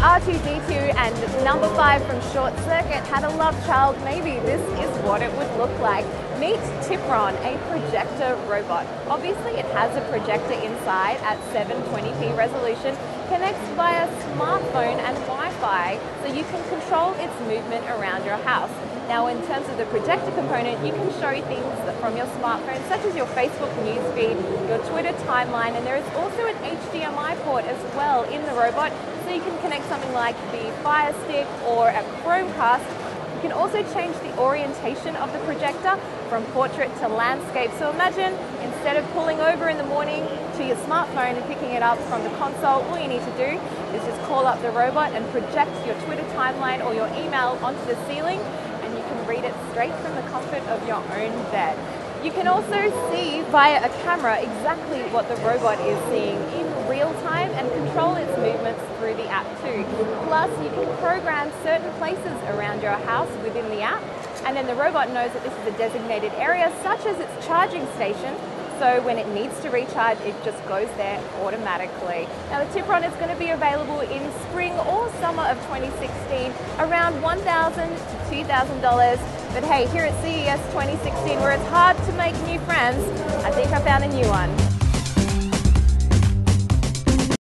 R2D2 and number five from Short Circuit. Had a love child, maybe this is what it would look like. Meet Tipron, a projector robot. Obviously it has a projector inside at 720p resolution, connects via smartphone and Wi-Fi, so you can control its movement around your house. Now in terms of the projector component, you can show things from your smartphone, such as your Facebook newsfeed, your Twitter timeline, and there is also an HDMI port as well in the robot, so you can connect something like the Fire Stick or a Chromecast. You can also change the orientation of the projector from portrait to landscape. So imagine instead of pulling over in the morning to your smartphone and picking it up from the console, all you need to do is just call up the robot and project your Twitter timeline or your email onto the ceiling and you can read it straight from the comfort of your own bed. You can also see via a camera exactly what the robot is seeing in real time and control its movements through the app too. Plus, you can program certain places around your house within the app, and then the robot knows that this is a designated area, such as its charging station, so when it needs to recharge, it just goes there automatically. Now the Tipron is going to be available in spring or summer of 2016, around 1,000 to $2,000. But hey, here at CES 2016, where it's hard to make new friends, I think I found a new one.